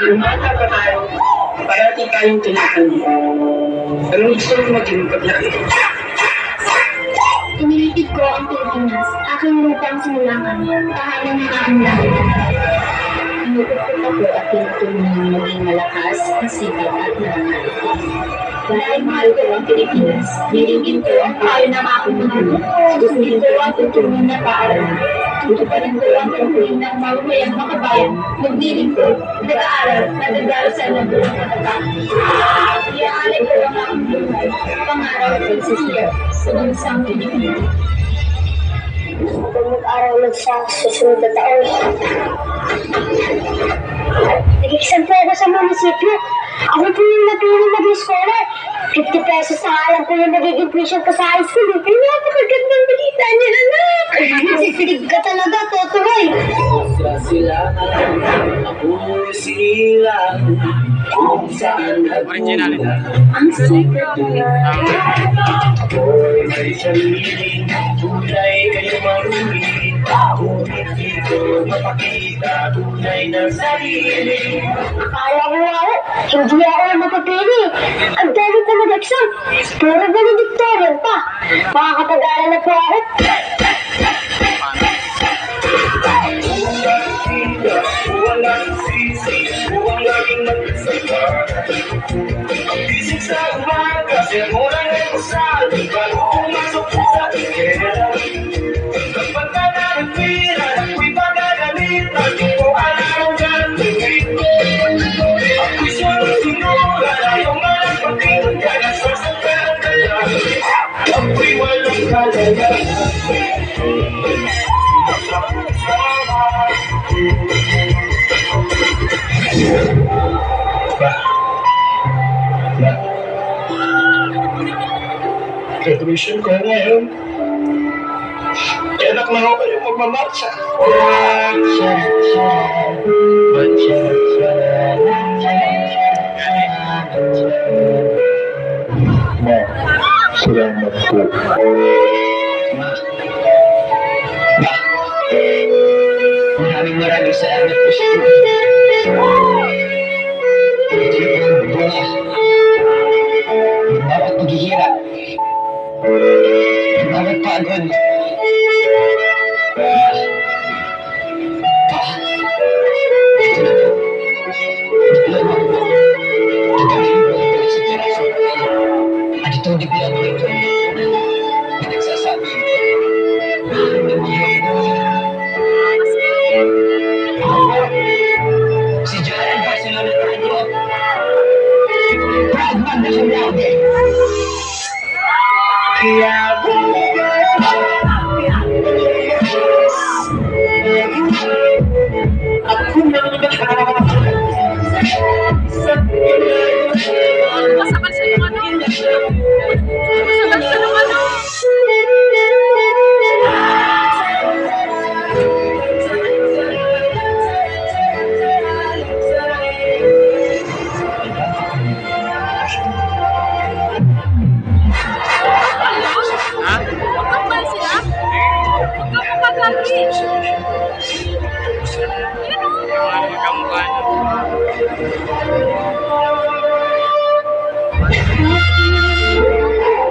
Lumata pa tayo. Parati tayong tinatanong. Anong gusto mo maging paglaki? Iniligid ko ang Pilipinas, aking lupang sinulangan, tahanan ng aking lahat. Ako at tinutunan maging malakas, masipag at marangal. Dahil mahal ko ang Pilipinas, niligin ko ang payo ng aking mahal. Susundin ko ang tutunan na paaralan. Tutuparin ko ang tungkulin ng mabumayang makabayan. Magdiling ko, nag-aaral, nagdarasal ng buong katatang. Iaalay ko ang aking buhay, pangarap at pagsisiyak sa bansang Pilipinas. Kung mag-aral ulit sa susunod na taon. Nag-exam po ako sa munisipyo. Ako po yung napili mag-scholar. 50 pesos na alam ko yung magiging tuition ko sa high school. Pero napakagandang balita niya, anak. Nasisigig ka talaga, Totoy. Sa silangan, ako'y silang kung saan Original. Ang sikat ako'y may sarili, tunay kayo marumi, ngunit dito mapakita tunay na sarili. Ko nga ako, hindi ako ang mapapili. Ang dami ko mag-exam. Puro valedictorian pa. Makakapag-aral na po ako. Walang sisi, huwag laging magkasama. Graduation ko ngayon. Kailan na ako kayo magmamarcha. Ma, Maraming maraming salamat po sa Bawat paghihirap, bawat pagod, Pa, ito na po. Diploma ko po. Gagawin ko ito sa piraso. At itong diploma ito,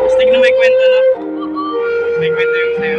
Stig na may kwento, no? May kwento yung sa'yo.